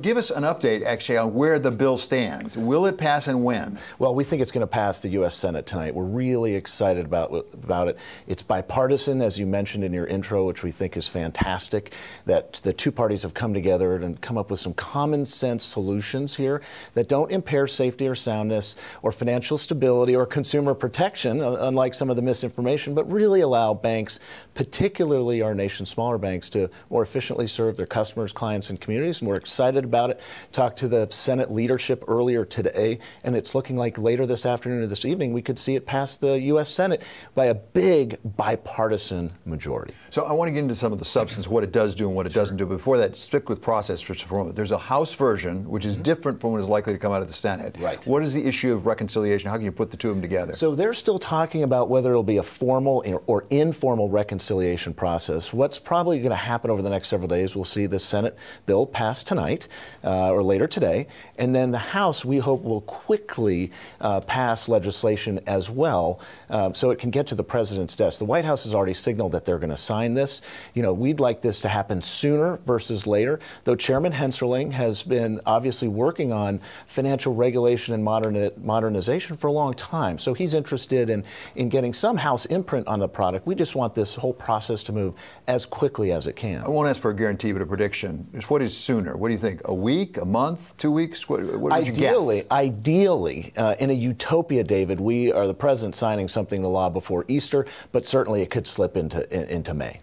Give us an update, actually, on where the bill stands. Will it pass and when? Well, we think it's going to pass the U.S. Senate tonight. We're really excited about, about it. It's bipartisan, as you mentioned in your intro, which we think is fantastic, that the two parties have come together and come up with some common sense solutions here that don't impair safety or soundness or financial stability or consumer protection, unlike some of the misinformation, but really allow banks, particularly our nation's smaller banks, to more efficiently serve their customers, clients, and communities. And we're excited excited about it. Talked to the Senate leadership earlier today, and it's looking like later this afternoon or this evening we could see it pass the U.S. Senate by a big bipartisan majority. So I want to get into some of the substance, what it does do and what it doesn't do. Before that, stick with process for a moment. There's a House version, which is mm-hmm. different from what is likely to come out of the Senate. Right. What is the issue of reconciliation? How can you put the two of them together? So they're still talking about whether it'll be a formal or informal reconciliation process. What's probably going to happen over the next several days, we'll see the Senate bill pass tonight uh, or later today. And then the House, we hope, will quickly uh, pass legislation as well uh, so it can get to the president's desk. The White House has already signaled that they're going to sign this. You know, we'd like this to happen sooner versus later, though Chairman Hensarling has been obviously working on financial regulation and modern, modernization for a long time. So he's interested in, in getting some House imprint on the product. We just want this whole process to move as quickly as it can. I won't ask for a guarantee, but a prediction. What is sooner? What do you think? A week, a month, two weeks? What, what ideally? Ideally, uh, in a utopia, David, we are the president signing something to law before Easter, but certainly it could slip into, in, into May.